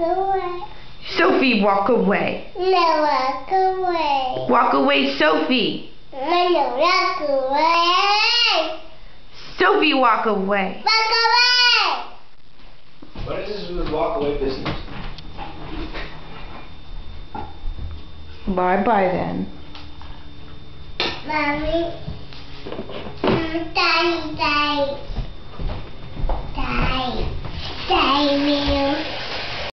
away. Sophie, walk away. No, walk away. Walk away, Sophie. No, walk away. Sophie, walk away. Walk away. What is this with walk away business? Bye bye then. Mommy. Mm, daddy, daddy. Daddy. Daddy.